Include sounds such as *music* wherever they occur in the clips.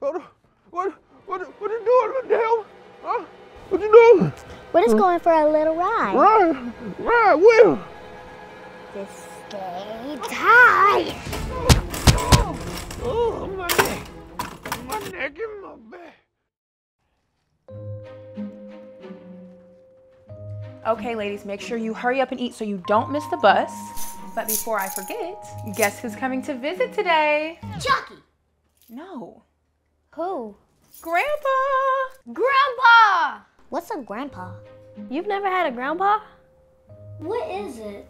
What, what, what, what you doing, little devil? Huh? What are you doing? We're just going for a little ride. Ride, ride, Will. Just stay tight. Oh, oh, my neck. My neck and my back. Okay, ladies, make sure you hurry up and eat so you don't miss the bus. But before I forget, guess who's coming to visit today? Chucky. No, Who? Grandpa. Grandpa. What's a grandpa? You've never had a grandpa? What is it?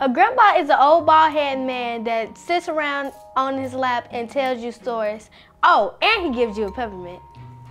A grandpa is an old bald headed man that sits around on his lap and tells you stories. Oh, and he gives you a peppermint.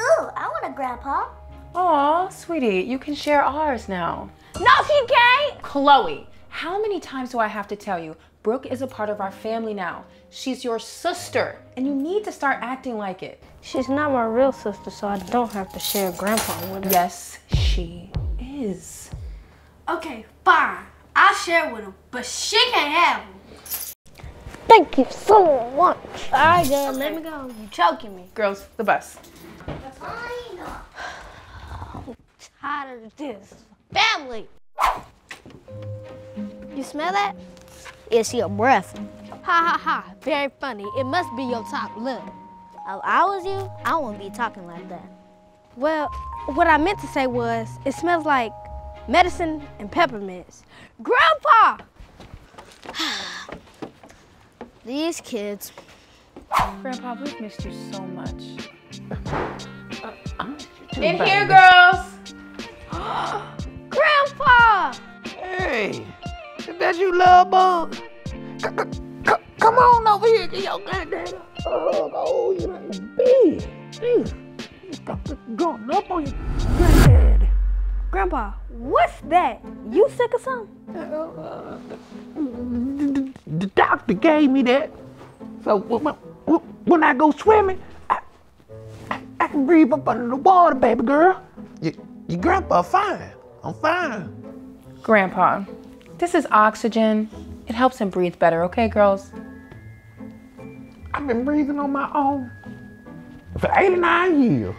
Ooh, I want a grandpa. Aw, sweetie, you can share ours now. No, she can't! Chloe, how many times do I have to tell you? Brooke is a part of our family now. She's your sister, and you need to start acting like it. She's not my real sister, so I don't have to share grandpa with her. Yes, she is. Okay, fine. I'll share with him, but she can't have him. Thank you so much. All right, girl, let me go. You're choking me. Girls, the bus. Tired of this. Family. You smell that? It's your breath. Ha ha ha. Very funny. It must be your top lip. If I was you, I wouldn't be talking like that. Well, what I meant to say was, it smells like medicine and peppermints. Grandpa! *sighs* These kids. Grandpa, we've missed you so much. In here, girls. *gasps* Grandpa! Hey, is that you, love bug? C- c- c- come on over here, get your Grandpa, what's that? You sick or something? The, the doctor gave me that. So when, when, when I go swimming, I, I, I can breathe up under the water, baby girl. Your, your grandpa fine. I'm fine. Grandpa, this is oxygen. It helps him breathe better, okay, girls? I've been breathing on my own for 89 years.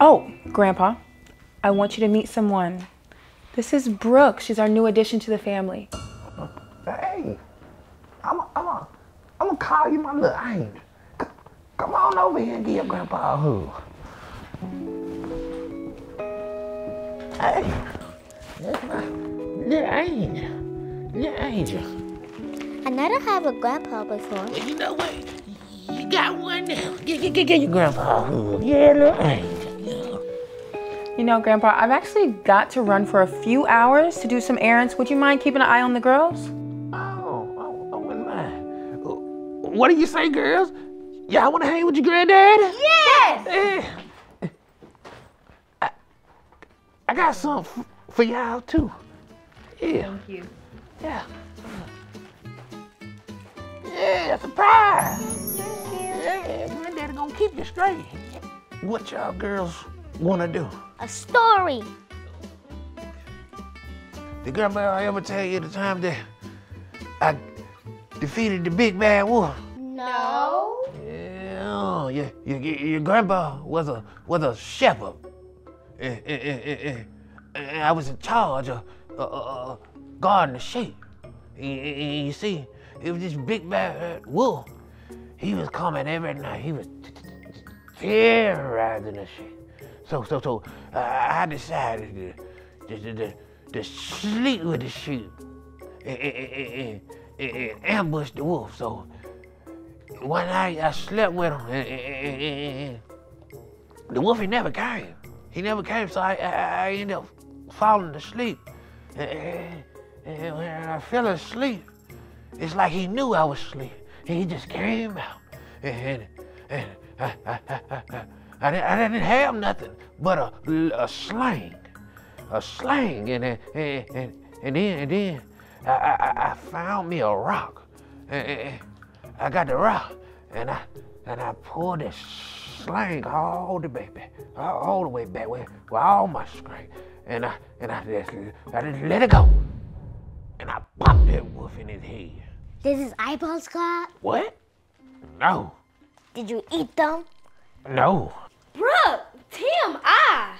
Oh, Grandpa, I want you to meet someone. This is Brooke. She's our new addition to the family. Hey, I'm a, I'm a, I'm gonna call you my little angel. C- come on over here and give your grandpa a hug. Hey, that's my little angel. Little angel. I never have a grandpa before. Well, you know what? You got one now. Get, get, get, get your grandpa a hug. Yeah, little angel. Yeah. You know, Grandpa, I've actually got to run for a few hours to do some errands. Would you mind keeping an eye on the girls? Oh, oh, oh, wouldn't mind. Uh, What do you say, girls? Y'all want to hang with your granddad? Yes! Eh. I, I got something f- for y'all too. Yeah. Thank you. Yeah. Yeah, surprise. Thank you. Yeah, granddaddy gonna keep you straight. What y'all girls wanna do? A story. Did grandma ever tell you the time that I defeated the big bad wolf? No. Yeah, your, your, your grandpa was a was a shepherd. Eh, eh, eh. And I was in charge of uh, uh, uh, guarding the sheep. And- and- and You see, it was this big bad wolf. He was coming every night. He was terrorizing the sheep. So, so, so uh, I decided to, to, to, to sleep with the sheep and, and, and, and, ambush the wolf. So one night I slept with him, and, the wolf he never came. He never came, so I, I, I ended up falling asleep. And when I fell asleep, it's like he knew I was asleep, he just came out. And, and I, I, I, I, didn't, I didn't have nothing but a, a sling, a sling, and then, and, and, and then, and then I, I, I- found me a rock. And, and- I got the rock, and I and I pulled this sling all the way back, all, the way back with, with all my strength, and I and I just I just let it go, and I popped that wolf in his head. Did his eyeballs out? What? No. Did you eat them? No. Brooke, TMI.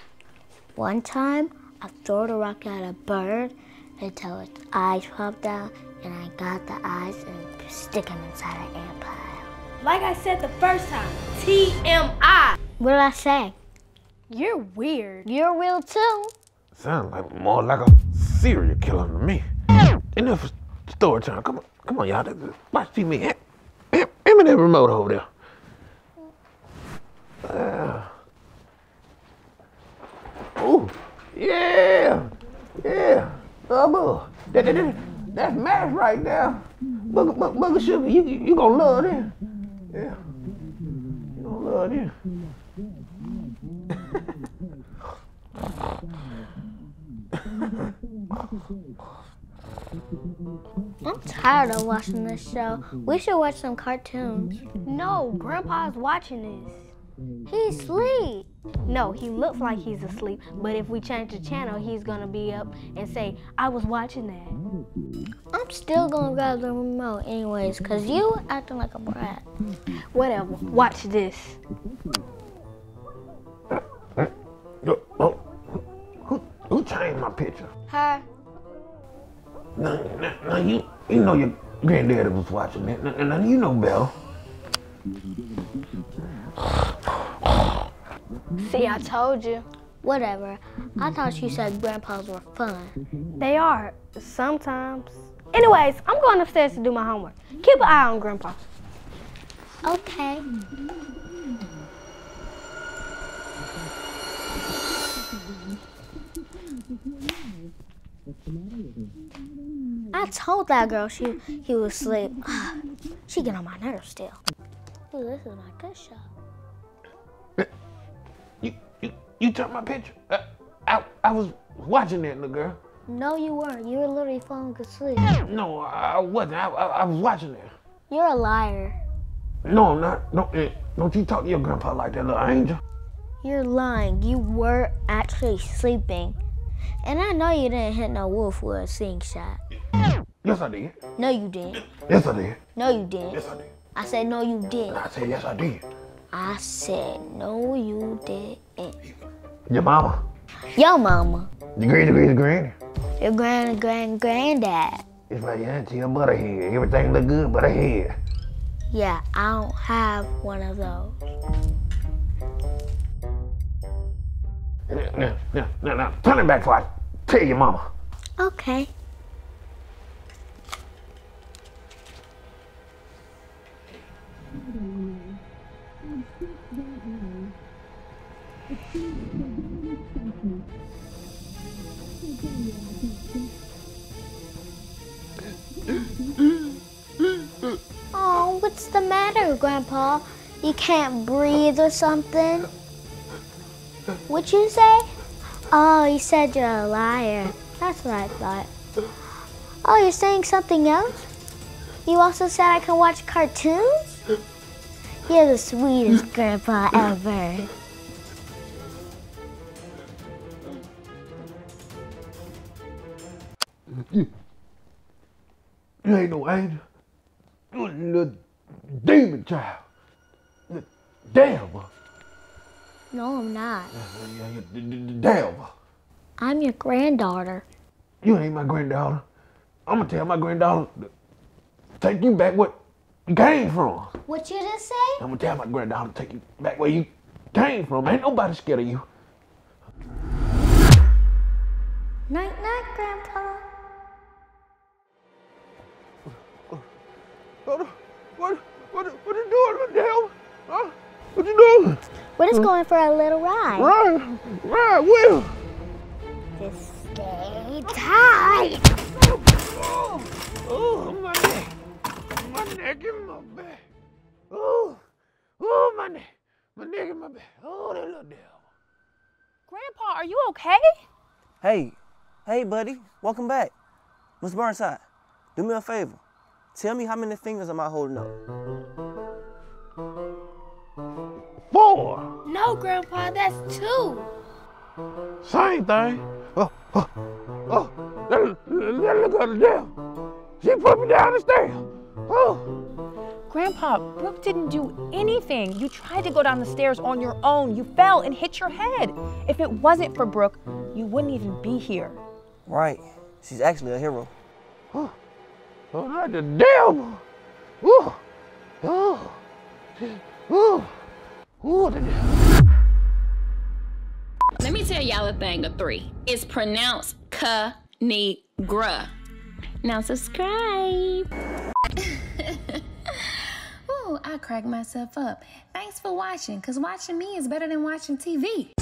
One time, I threw the rock at a bird until its eyes popped out, and I got the eyes and stick them inside an ant pile. Like I said the first time, TMI. What did I say? You're weird. You're real too. Sounds like more like a serial killer to me. Enough story time. Come on, come on, y'all. Watch TV. Hand hand me that remote over there. Uh, oh, yeah, yeah. Oh, that, that, that, that's math right there. Bugger, bugger, bugger sugar, you, you, gonna love it. Yeah, you gonna love it. I'm tired of watching this show. We should watch some cartoons. No, Grandpa's watching this. He's asleep. No, he looks like he's asleep, but if we change the channel, he's gonna be up and say, I was watching that. I'm still gonna grab the remote anyways, cause you acting like a brat. Whatever, watch this. Oh, who, who changed my picture? Her. Now, now, now you, you know your granddaddy was watching that. Now, now you know Belle. See, I told you. Whatever. I thought you said grandpas were fun. They are, sometimes. Anyways, I'm going upstairs to do my homework. Keep an eye on Grandpa. Okay. I told that girl she he was asleep. *sighs* she get on my nerves still. Ooh, this is my good shot. You, took my picture. Uh, I, I was watching that, little girl. No, you weren't. You were literally falling asleep. No, I wasn't. I, I, I was watching it. You're a liar. No, I'm not. Don't, eh, don't you talk to your grandpa like that, little angel. You're lying. You were actually sleeping. And I know you didn't hit no wolf with a sing shot. Yes, I did. No, you didn't. Yes, I did. No, you didn't. Yes, I did. I said no, you didn't. I said, yes, I did. I said no, you didn't. Your mama. Your mama. Your granny, granny, granny. Your grand, grand, granddad. It's your auntie, your butter head. Everything look good but head. Yeah, I don't have one of those. Now, now, now, now, now, turn it back before I tell your mama. Okay. Grandpa? You can't breathe or something? What'd you say? Oh, you said you're a liar. That's what I thought. Oh, you're saying something else? You also said I can watch cartoons? You're the sweetest grandpa ever. You ain't no angel. You demon child. The devil. No, I'm not. Yeah, you the, the, the devil. I'm your granddaughter. You ain't my granddaughter. I'm gonna tell my granddaughter to take you back what you came from. What you just say? I'm gonna tell my granddaughter to take you back where you came from. Ain't nobody scared of you. Night night, Grandpa. What, what, what, what you doing, little devil? Huh? What you doing? We're just going for a little ride. Right, right, Will. Just stay tight. Oh, oh, my neck. My neck and my back. Oh, oh, my neck. My neck and my back. Oh, that little devil. Grandpa, are you okay? Hey, hey, buddy, welcome back. Miss Burnside, do me a favor. Tell me how many fingers am I holding up? Four. No, Grandpa, that's two. Same thing. Oh, oh, oh. That, that look at the devil. She put me down the stairs. Oh, Grandpa, Brooke didn't do anything. You tried to go down the stairs on your own. You fell and hit your head. If it wasn't for Brooke, you wouldn't even be here. Right. She's actually a hero. Oh, not the devil. Ooh. Oh. Ooh. Let me tell y'all a thing of three. It's pronounced ka-ni-gra. Now subscribe. *laughs* Ooh, I cracked myself up. Thanks for watching, because watching me is better than watching TV.